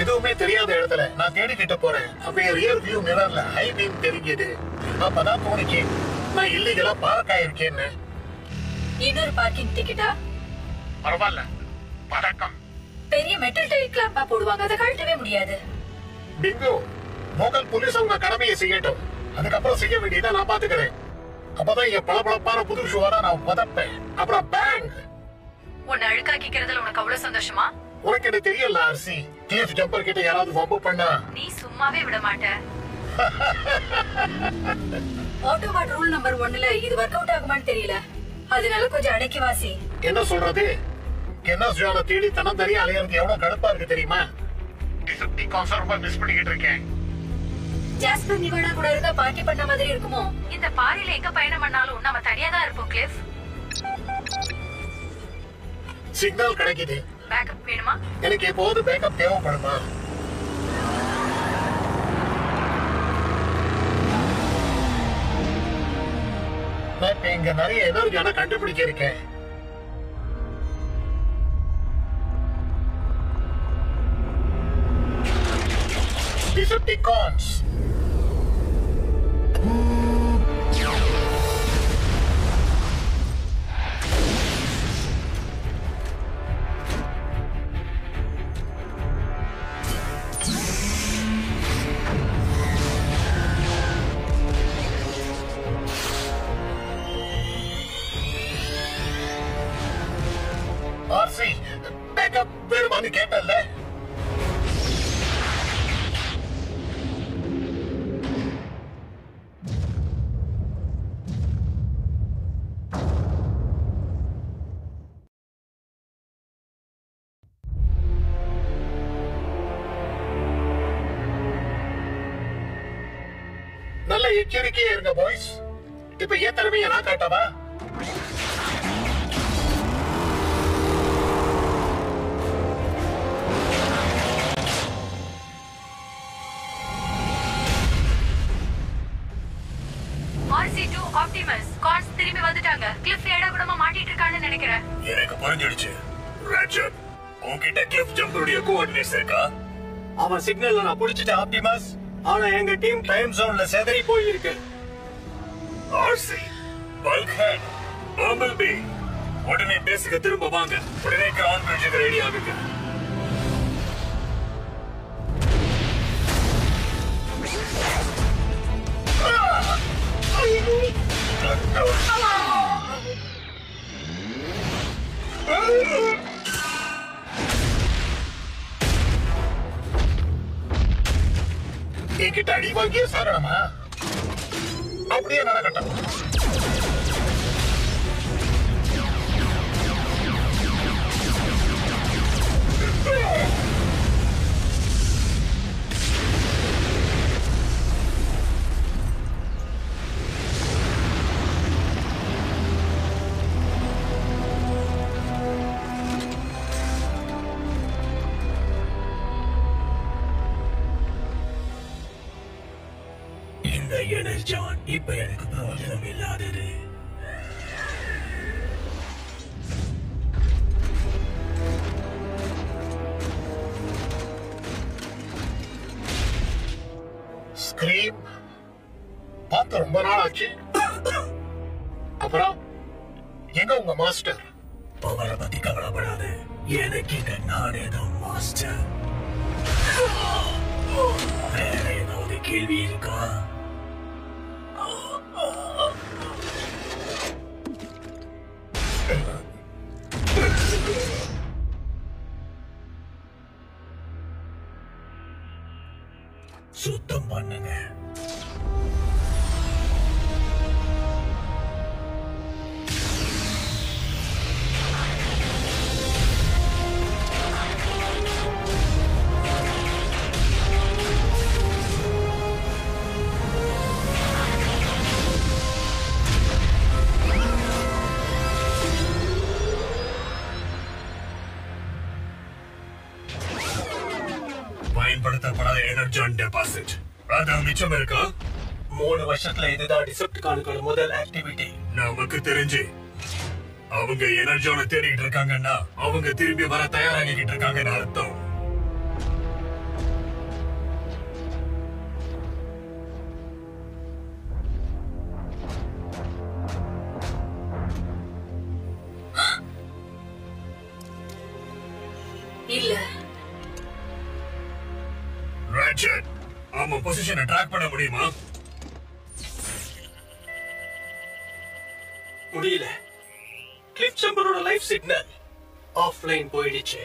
எதுவுமே தெரியாத இடத்துல நான் தேடிக்கிட்டு போறேன். அப்ப ரியர் வியூ மிரர்ல ஹை பீம் தெரிஞ்சது அப்பதான் தோணுச்சு நான் இல்லீகலா பார்க் ஆயிருக்கேன்னு. இன்னொரு பார்க்கிங் டிக்கெட்டா பரவாயில்ல. பதக்கம். பெரிய மெட்டல் டைட் கிளாம்பா போடுவாங்க அதை கழட்டவே முடியாது. பிங்கு மோகல் போலீஸ் அவங்க கடமையை செய்யட்டும். அதுக்கப்புறம் செய்ய வேண்டியதை நான் பாத்துக்கிறேன் அப்பதான் என் பளபளப்பான புது ஷூவரா நான் பதப்பேன் அப்புறம் பேங் உன்னை அழுக்காக்கிக்கிறதுல உனக்கு அவ்வளவு சந்தோஷமா? உனக்கு என்ன தெரியல ஆர்சி கிளிஃப் ஜம்பர் கிட்ட யாராவது வம்பு பண்ணா? நீ சும்மாவே விட மாட்ட. ஆட்டோமாட் ரூல் நம்பர் ஒன்னுல இது ஒர்க் அவுட் ஆகுமான்னு தெரியல. அதனால கொஞ்சம் அடக்கி வாசி என்ன சொல்றது? என்ன ஜான தேடி தனம் தனியா அலையறதுக்கு எவ்வளவு கடுப்பா இருக்கு தெரியுமா? டிசப்டிகான்ஸ் ரொம்ப மிஸ் பண்ணிக்கிட்டு இருக்கேன். ஜாஸ்பர் நிவானா கூட இருந்தா பார்ட்டி பண்ண மாதிரி இருக்குமோ? இந்த பாறையில எங்க பயணம் பண்ணாலும் நம்ம தனியா தான் இருப்போம் கிளிஃப் சிக்னல் கிடைக்குது. பேக்கப் வேணுமா? எனக்கு எப்போது பேக்கப் தேவைப்படுமா? நான் இப்ப இங்க நிறைய எனர்ஜியான கண்டுபிடிச்சிருக்கேன் Decepticons. எச்சரிக்கையா இருங்க பாய்ஸ் இப்ப ஏன் திறமையை நான் காட்டவா எனக்கு புரிஞ்சிடுச்சு. ராஜர் உன்கிட்ட கிளிஃப் ஜம்பருடைய கோஆர்டினேட்ஸ் இருக்கா? அவன் சிக்னல்ல நான் புடிச்சிட்டேன் ஆப்டிமஸ் ஆனா எங்க டீம் டைம் ஜோன்ல செதறி போயிருக்கு. ஆர்சி பல்க் பம்பிள் பி உடனே பேசுக திரும்ப வாங்க. உடனே கிரவுண்ட் பிரிட்ஜுக்கு ரெடி ஆகுங்க என்கிட்ட அடி வாங்கிய சாரணமா? அப்படியே நடக்கட்டும் இந்த ஜான் இப்ப எனக்கு பிரயோஜனம் இல்லாதது. ஸ்கிரீம் பார்த்து ரொம்ப நாள் ஆச்சு அப்புறம் எங்க உங்க மாஸ்டர் அவரை பத்தி கவலைப்படாது. எனக்கு இங்க நானே தான் மாஸ்டர் வேற ஏதாவது கேள்வி இருக்கா? பயன்படுத்தப்படாத எனர்ஜான் டெபாசிட் அது மிச்சம் இருக்கா? மூணு வருஷத்துல இதுதான் டிசெப்டிகானுக்கான முதல் ஆக்டிவிட்டி நமக்கு தெரிஞ்சு அவங்க எனர்ஜான தேடிட்டு இருக்காங்கன்னா அவங்க திரும்பி வர தயாராகிக்கிட்டு இருக்காங்கன்னு அர்த்தம். கிளிப் சம்பரோட லைஃப் சிக்னல் ஆஃப்லைன் போயிடுச்சு.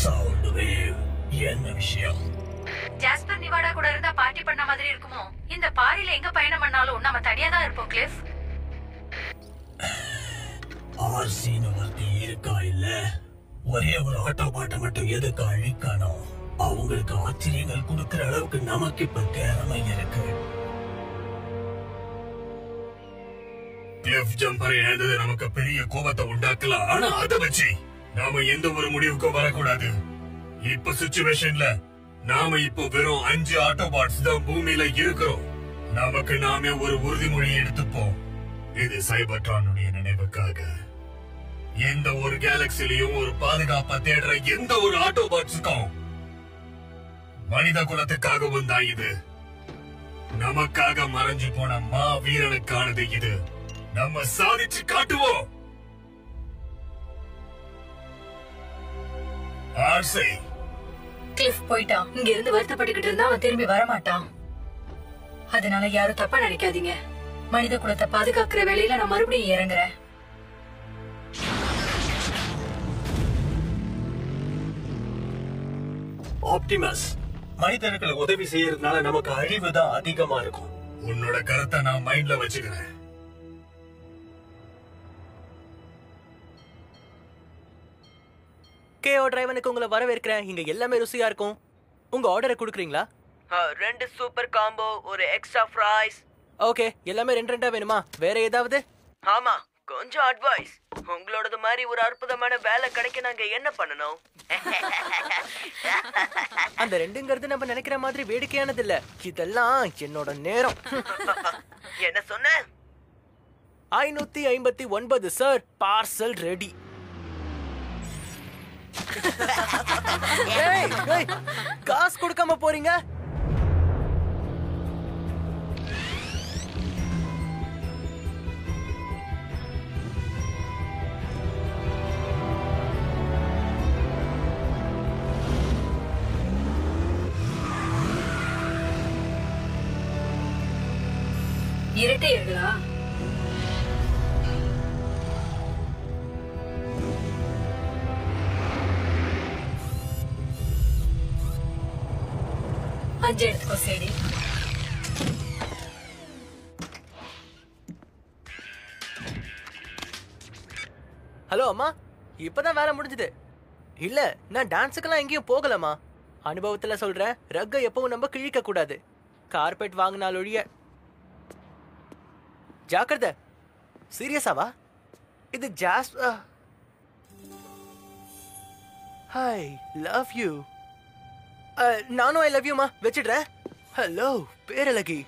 சவுண்ட் வேவ் என்ன விஷயம்? ஜாஸ்பர் நிவாடா கூட இருந்தா பார்ட்டி பண்ண மாதிரி இருக்குமோ? இந்த பாரியில எங்க பயணம் பண்ணாலும் நம்ம தனியா தான் இருப்போம் கிளிஃப் ஆர்சின்னு ஒருத்தி இருக்கா இல்ல? ஒரே ஒரு ஆட்டோ பாட்டை மட்டும் எதுக்கு அழிக்கணும்? அவங்களுக்கு ஆச்சரியங்கள் கொடுக்கிற அளவுக்கு நமக்கு இப்ப திறமை இருக்கு. கிளிஃப் ஜம்பர் இழந்தது நமக்கு பெரிய கோபத்தை உண்டாக்கலாம். ஆனா அதை வச்சு நாம எந்த ஒரு முடிவுக்கும் வரக்கூடாது. இப்ப சுச்சுவேஷன்ல நாம இப்போ வெறும் அஞ்சு ஆட்டோபாட்ஸ் தான் பூமியில இருக்கிறோம். நமக்கு நாமே ஒரு உறுதிமொழி எடுத்துப்போம். இது சைபர்ட்ரானுடைய நினைவுக்காக. எந்த ஒரு கேலக்சிலையும் ஒரு பாதுகாப்பா தேடுற எந்த ஒரு ஆட்டோபாட்ஸுக்கும் மனித குலத்துக்காகவும் தான் இது. நமக்காக மறைஞ்சு போன மா வீரனுக்கானது இது. நம்ம சாதிச்சு காட்டுவோம். ஆர்சை. கிளிஃப் போயிட்டான். இங்க இருந்து வருத்தப்பட்டுக்கிட்டு இருந்தா அவன் திரும்பி வரமாட்டான். அதனால யாரும் தப்பா நினைக்காதீங்க. மனித குலத்தை பாதுகாக்கிற வேலையில நான் மறுபடியும் இறங்குறேன். ஆப்டிமஸ் மனிதர்களுக்கு உதவி செய்யறதுனால நமக்கு அழிவு தான் அதிகமா இருக்கும். உன்னோட கருத்தை நான் மைண்ட்ல வச்சுக்கிறேன். கேஓ டிரைவனுக்கு உங்களை வரவேற்கிறேன். இங்க எல்லாமே ருசியா இருக்கும். உங்க ஆர்டரை கொடுக்குறீங்களா? ரெண்டு சூப்பர் காம்போ ஒரு எக்ஸ்ட்ரா ஃப்ரைஸ் ஓகே எல்லாமே ரெண்டு ரெண்டா வேணுமா? வேற ஏதாவது? ஆமா. கொஞ்சம் அட்வைஸ் உங்களோடது மாதிரி ஒரு அற்புதமான வேலை கிடைக்க நாங்க என்ன பண்ணணும்? அந்த ரெண்டுங்கிறது நம்ம நினைக்கிற மாதிரி வேடிக்கையானது இல்ல இதெல்லாம் என்னோட நேரம். என்ன சொன்ன? ஐநூத்தி ஐம்பத்தி ஒன்பது சார் பார்சல் ரெடி காசு கொடுக்காம போறீங்க? ஹலோ அம்மா. இப்போதான் வேலை முடிஞ்சது. இல்ல நான் டான்ஸுக்கெல்லாம் எங்கேயும் போகலம்மா. அனுபவத்துல சொல்றேன் ரக்கை எப்பவும் நம்ம கிழிக்க கூடாது. கார்பெட் வாங்கினால் ஒழிய. ஜாக்கிரதை. சீரியஸாவா இது ஜாஸ் ஹாய் லவ் யூ நானும் ஐ லவ் யூமா வச்சிடுறேன். ஹலோ பேரழகி.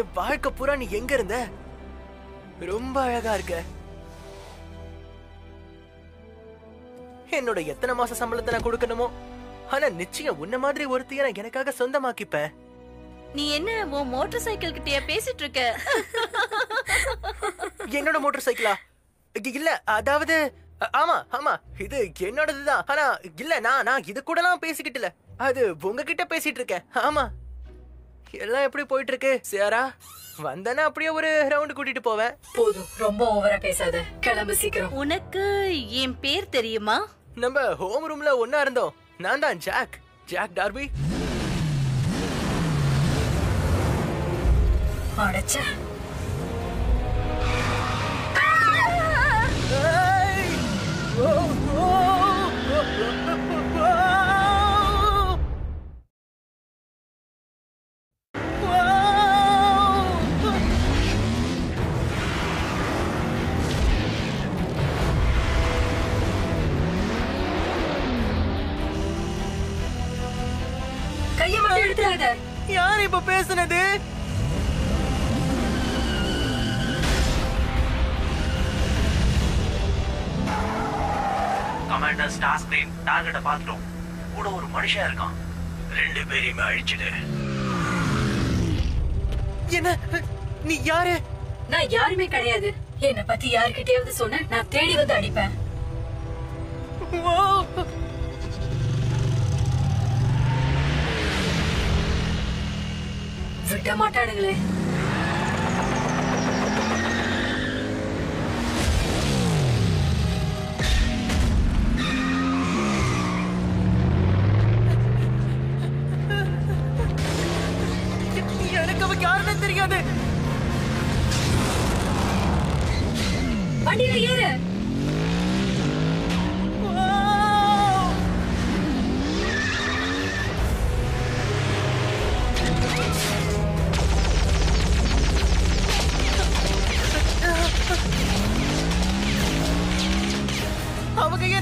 என் வாழ்க்கை பூரா நீ எங்க இருந்த? ரொம்ப அழகா இருக்க. என்னோட எத்தனை மாச சம்பளத்தை நான் கொடுக்கணுமோ? ஆனா நிச்சயம் உன்ன மாதிரி ஒருத்தைய நான் எனக்காக சொந்தமாக்கிப்பேன். நீ என்ன உன் மோட்டார் சைக்கிள் கிட்டயா பேசிட்டு இருக்க? என்னோட மோட்டார் சைக்கிளா? இல்ல அதாவது ஆமா ஆமா இது என்னோடதுதான். ஆனா இல்ல நான் நான் இது கூடலாம் பேசிக்கிட்டு இல்ல அது உங்ககிட்ட பேசிட்டு இருக்கேன். ஆமா. எல்லாம் எப்படி போயிட்டு இருக்கு சியாரா? வந்தேன்னா அப்படியே ஒரு ரவுண்ட் கூட்டிட்டு போவேன். போதும் ரொம்ப ஓவரா பேசாத. கிளம்பு சீக்கிரம். உனக்கு என் பேர் தெரியுமா? நம்ம ஹோம் ரூம்ல ஒன்னா இருந்தோம். நான் தான் ஜாக் ஜாக் டார்பி அடைச்ச. ஏய்! பேசுனது? கமாண்டர் ஸ்டார் ஸ்கிரீன் டார்கெட்டை பார்த்துட்டோம். கூட ஒரு மனுஷன் இருக்கான். ரெண்டு பேரையுமே அழிச்சிடு என்ன? நீ யாரு? நான் யாருமே கிடையாது. என்ன பத்தி யாருக்கிட்டயாவது சொன்ன நான் தேடி வந்து அடிப்பேன். விட மாட்டானுங்களே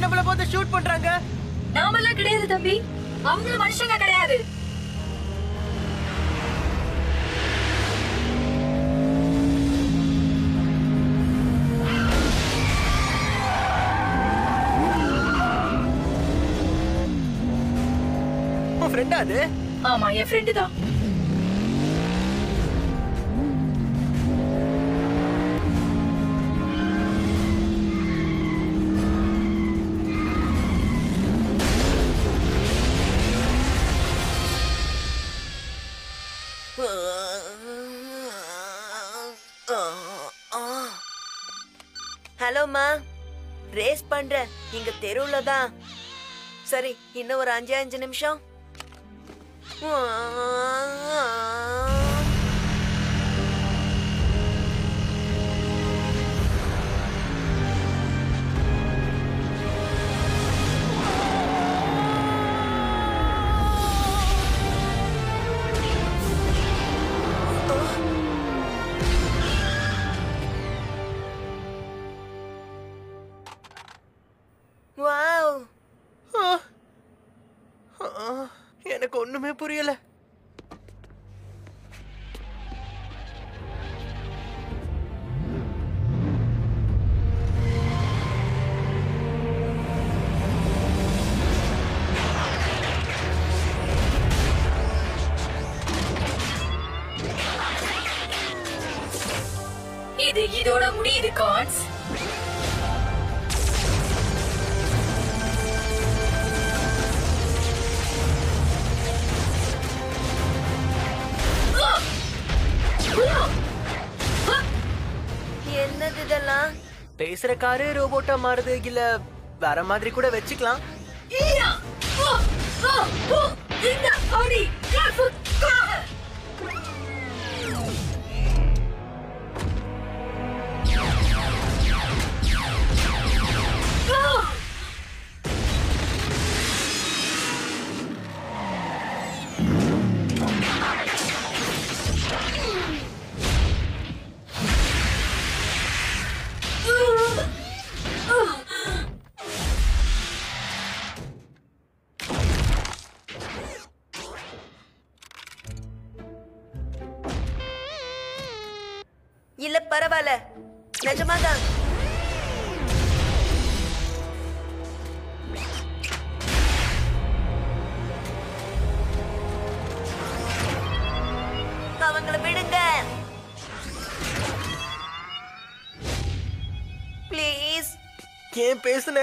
நம்மள பார்த்து ஷூட் பண்றாங்க. நாமெல்லாம் கிடையாது தம்பி. அவங்களும் மனுஷங்க கிடையாது. ஃப்ரெண்டா அது? ஆமா என் ஃப்ரெண்டு தான். ஹலோம்மா ரேஸ் பண்ற. இங்க தெருவுல தான். சரி இன்னும் ஒரு அஞ்சு அஞ்சு நிமிஷம். ஒண்ணுமே புரியல. இது இதோட முடியுது கான்ஸ். காரு ரோபோட்டா மாறுது இல்ல வேற மாதிரி கூட வச்சுக்கலாம் ஓ! ஓ! ஓ! இந்த ஆடி காசுக்காக! நிஜமா தான் அவங்கள விடுங்க. ப்ளீஸ் ஏன் பேசுன?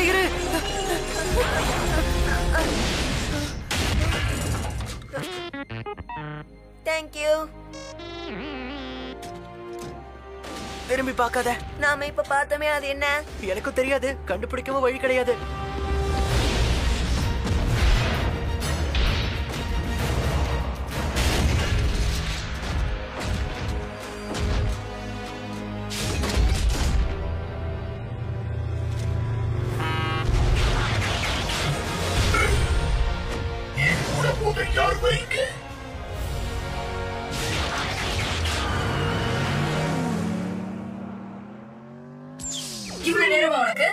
ஓடிக்கிட்டே இரு தேங்க்யூ திரும்பி பார்க்காத. நாம இப்ப பார்த்தோமே அது என்ன? எனக்கும் தெரியாது. கண்டுபிடிக்கவும் வழி கிடையாது. இவ்வளவு நேரமா உனக்கு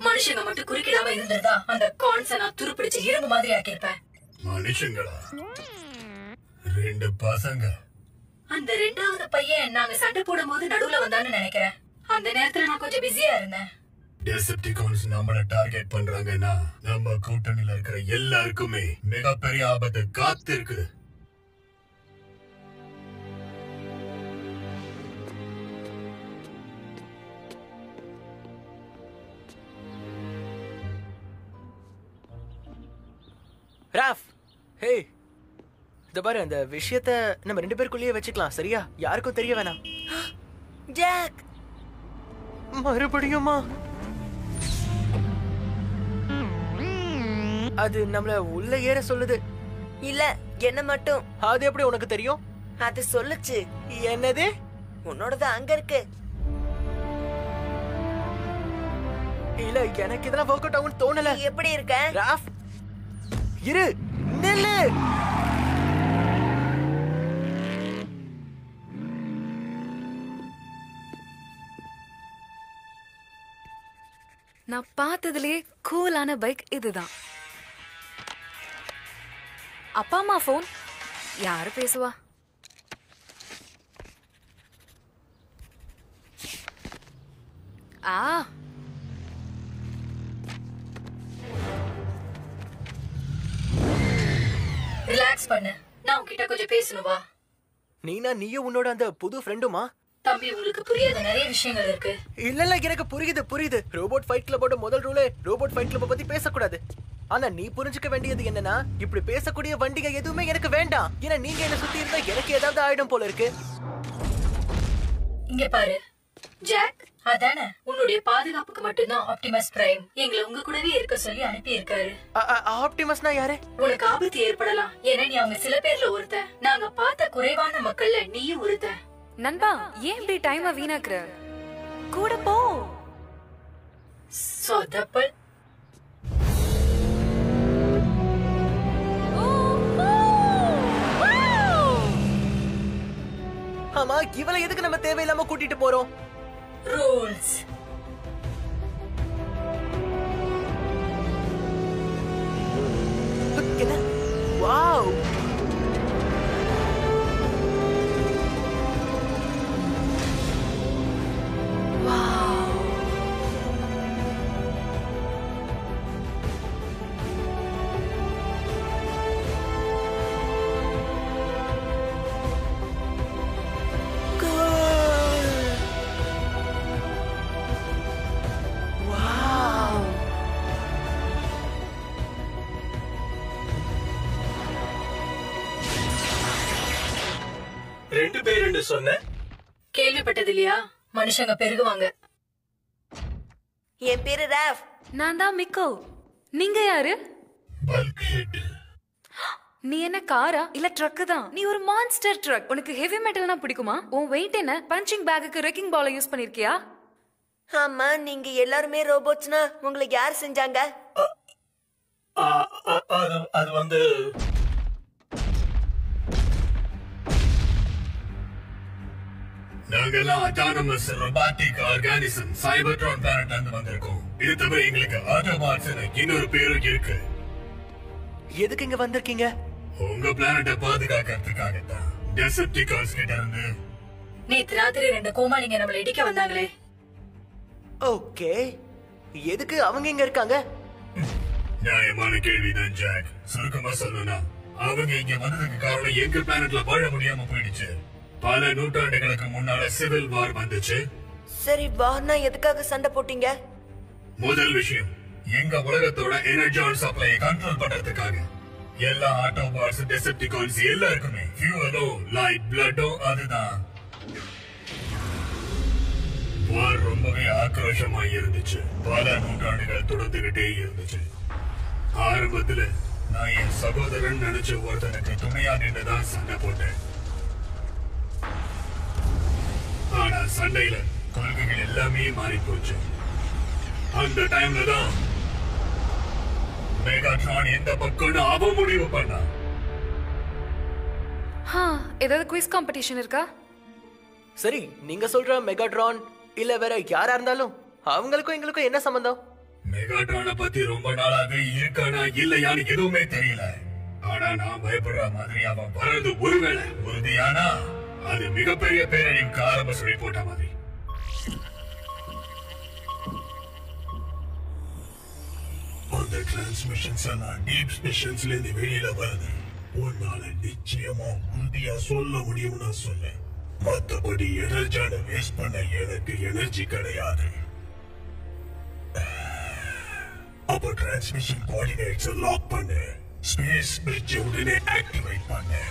மனுஷங்க மட்டும் குறுக்கிடாம இருந்திருந்தா அந்த கான்ஸ நான் துருப்பிடிச்சு இரும்பு மாதிரி ஆக்கியிருப்பேன் மனுஷங்களா? ரெண்டு பசங்க. அந்த ரெண்டாவது பையன் நாங்க சண்டை போடும்போது நடுவுல வந்தான்னு நினைக்கிறேன். அந்த நேரத்துல நான் கொஞ்சம் பிஸியா இருந்தேன். டெசப்டிகான்ஸ் நம்மள டார்கெட் பண்றாங்கன்னா நம்ம கூட்டணியில இருக்கிற எல்லாருக்குமே மிகப்பெரிய ஆபத்து காத்து இருக்குது ராஃப். ஹே இந்த பாரு அந்த விஷயத்த நம்ம ரெண்டு பேருக்குள்ளேயே வச்சுக்கலாம் சரியா? யாருக்கும் தெரிய வேணாம். ஜாக். மறுபடியுமா? அது நம்மள உள்ள ஏற சொல்லுது. இல்ல என்ன மட்டும். அது எப்படி உனக்கு தெரியும்? அது சொல்லுச்சு. என்னது? உன்னோடது அங்க இருக்கு. இல்ல எனக்கு இதெல்லாம் ஒர்க் அவுட் ஆகும்னு தோணல. எப்படி இருக்க? ராஃப் இரு நில்லு. நான் பார்த்ததுலயே கூலான பைக் இதுதான். அப்பா அம்மா ஃபோன்? யாரு பேசுவா? ஆ ரிலாக்ஸ் பண்ணு. நான் உன்கிட்ட கொஞ்சம் பேசணும் வா. நீனா நீயும் உன்னோட அந்த புது ஃப்ரெண்டுமா தம்பி உங்களுக்கு புரியாத நிறைய விஷயங்கள் இருக்கு. இல்ல இல்ல எனக்கு புரியுது புரியுது. ரோபோட் ஃபைட் கிளப்போட முதல் ரூலே ரோபோட் ஃபைட் கிளப்ப பத்தி பேசக்கூடாது. ஆனா நீ புரிஞ்சுக்க வேண்டியது என்னன்னா இப்படி பேசக்கூடிய வண்டிங்க எதுவுமே எனக்கு வேண்டாம். ஏன்னா நீங்க என்ன சுத்தி இருந்தா எனக்கு ஏதாவது ஆயிடும் போல இருக்கு. இங்க பாரு. ஜாக் அதானே? உன்னுடைய பாதுகாப்புக்கு மட்டும்தான் ஆப்டிமஸ் பிரைம் எங்களை உங்க கூடவே இருக்க சொல்லி அனுப்பி இருக்காரு ஆப்டிமஸ்னா யாரு? உனக்கு ஆபத்து ஏற்படலாம். ஏன்னா நீ அவங்க சில பேர்ல ஒருத்த நாங்க பார்த்த குறைவான மக்கள்ல நீயும் ஒருத்த நண்பா ஏன் இப்படி டைமை வீணாக்குற? கூட போ. சொதப்பல். ஆமா இவளை எதுக்கு நம்ம தேவையில்லாம கூட்டிட்டு போறோம்? ரூல்ஸ் என்ன வாவ் ரெண்டு பேருன்னு சொன்ன? கேள்விப்பட்டது இல்லையா மனுஷங்க பெருகுவாங்க. என் பேரு ராஃப் நான் தான் மிக்கோ. நீங்க யாரு? நீ என்ன காரா? இல்ல ட்ரக் தான். நீ ஒரு மான்ஸ்டர் ட்ரக் உனக்கு ஹெவி மெட்டல்னா பிடிக்குமா? உன் வெயிட் என்ன? பஞ்சிங் பேக்குக்கு ரெக்கிங் பால யூஸ் பண்ணிருக்கியா? ஆமா நீங்க எல்லாருமே ரோபோட்ஸ்னா உங்களுக்கு யார் செஞ்சாங்க? அது வந்து நாங்கெல்லாம் அட்டானமஸ் ரொபாட்டிக் ஆர்கானிசம் சைபர்ட்ரான் இருந்து வந்திருக்கோம். இது தவிர எங்களுக்கு ஆட்டோபாட்ஸ் இன்னொரு பேரும் இருக்கு. எதுக்கு இங்க வந்திருக்கீங்க? உங்க பிளானட்டை பாதுகாக்கிறதுக்காகத்தான். டெசப்டிகான்ஸ் கிட்ட இருந்து. நேத்து ராத்திரி ரெண்டு கோமாளிங்க நம்மள இடிக்க வந்தாங்களே. ஓகே. எதுக்கு அவங்க இங்க இருக்காங்க? நியாயமான கேள்விதான் ஜாக். சுருக்கமா சொல்லணும்னா அவங்க இங்க வந்ததுக்கு காரணம் எங்க பிளானட்ல வாழ முடியாம போயிடுச்சு. பல நூற்றாண்டுகளுக்கு முன்னால சிவில் வார் வந்துச்சு. சரி வார்னா எதுக்காக சண்டை போட்டீங்க? முதல் விஷயம் எங்க உலகத்தோட எனர்ஜான் சப்ளையை கண்ட்ரோல் பண்றதுக்காக. எல்லா ஆட்டோபாட்ஸ் டெசப்டிகான்ஸ் எல்லாருக்குமே ஃபியூவலோ லைட் பிளட்டோ அதுதான். வார் ரொம்பவே ஆக்ரோஷமா இருந்துச்சு. பல நூற்றாண்டுகள் தொடர்ந்துகிட்டே இருந்துச்சு. ஆரம்பத்துல நான் என் சகோதரன் நினைச்ச ஒருத்தனுக்கு துணையா நின்றுதான் சண்டை போட்டேன். ஆனா சண்டையில கொள்கைகள் எல்லாமே மாறி போச்சு அந்த டைம்ல தான் மெகாட்ரான் எந்த பக்கம்னு அவ முடிவு பண்ணா. ஹா ஏதாவது குவிஸ் காம்படிஷன் இருக்கா? சரி நீங்க சொல்ற மெகாட்ரான் இல்ல வேற யாரா இருந்தாலும் அவங்களுக்கும் எங்களுக்கும் என்ன சம்பந்தம்? மெகாட்ரான பத்தி ரொம்ப நாளாக இருக்கானா இல்லையான்னு எதுவுமே தெரியல. ஆனா நான் பயப்படுற மாதிரி அவன் வர்றது ஒருவேளை உறுதியானா? அது மிகப்பெரிய பேரழிவுக்கு ஆரம்ப சொல்லி போட்ட மாதிரி. அந்த டிரான்ஸ்மிஷன்ஸ் எல்லாம் டீப் ஸ்பெஷன்ஸ்ல இருந்து வெளியில வருது உன்னால நிச்சயமா உறுதியா சொல்ல முடியும்னு சொல்ல மத்தபடி எனர்ஜான வேஸ்ட் பண்ண எனக்கு எனர்ஜி கிடையாது. அப்ப டிரான்ஸ்மிஷன் கோஆர்டினேட்ஸ் லாக் பண்ணு. ஸ்பேஸ் பிரிட்ஜ் உடனே ஆக்டிவேட் பண்ணு.